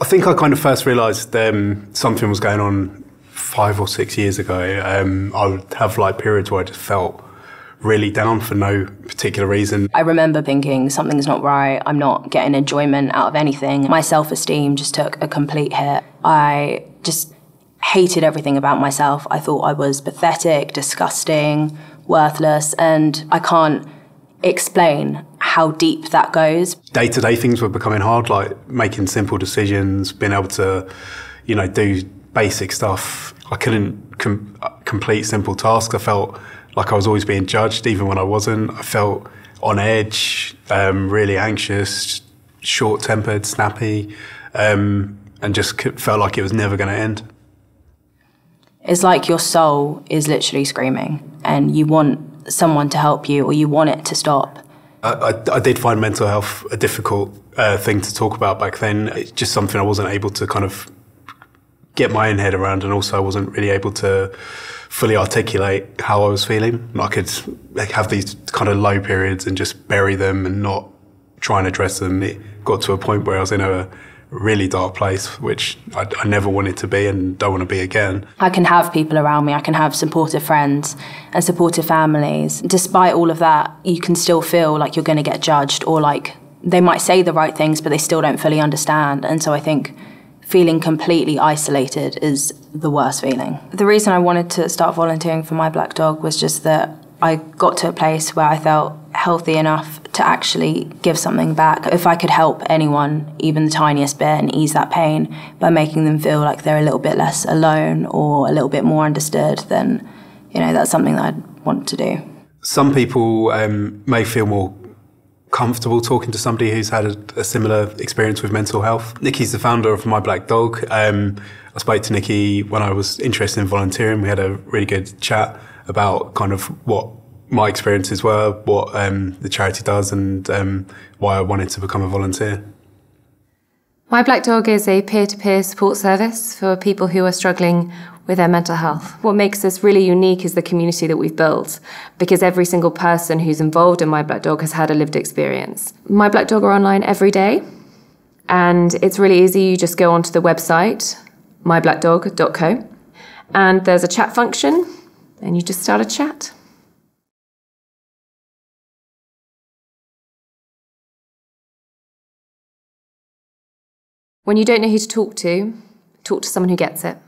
I think I kind of first realised um, something was going on five or six years ago. Um, I would have like periods where I just felt really down for no particular reason. I remember thinking something's not right. I'm not getting enjoyment out of anything. My self esteem just took a complete hit. I just hated everything about myself. I thought I was pathetic, disgusting, worthless, and I can't explain how deep that goes. Day to day things were becoming hard, like making simple decisions, being able to, you know, do basic stuff. I couldn't com- complete simple tasks. I felt like I was always being judged, even when I wasn't. I felt on edge, um, really anxious, short tempered, snappy, um, and just felt like it was never going to end. It's like your soul is literally screaming, and you want someone to help you or you want it to stop. I, I, did find mental health a difficult uh, thing to talk about back then. It's just something I wasn't able to kind of get my own head around, and also I wasn't really able to fully articulate how I was feeling. I could have these kind of low periods and just bury them and not try and address them. It got to a point where I was in a really dark place, which I, I, never wanted to be and don't want to be again. I can have people around me, I can have supportive friends and supportive families. Despite all of that, you can still feel like you're going to get judged or like they might say the right things, but they still don't fully understand. And so I think feeling completely isolated is the worst feeling. The reason I wanted to start volunteering for My Black Dog was just that I got to a place where I felt healthy enough to actually give something back. If I could help anyone, even the tiniest bit, and ease that pain by making them feel like they're a little bit less alone or a little bit more understood, then you know that's something that I'd want to do. Some people um, may feel more comfortable talking to somebody who's had a, a, similar experience with mental health. Nikki's the founder of My Black Dog. Um, I spoke to Nikki when I was interested in volunteering. We had a really good chat about kind of what my experiences were, what um, the charity does, and um, why I wanted to become a volunteer. My Black Dog is a peer to peer support service for people who are struggling with their mental health. What makes us really unique is the community that we've built, because every single person who's involved in My Black Dog has had a lived experience. My Black Dog are online every day, and it's really easy. You just go onto the website, myblackdog.co, and there's a chat function and you just start a chat. When you don't know who to talk to, talk to someone who gets it.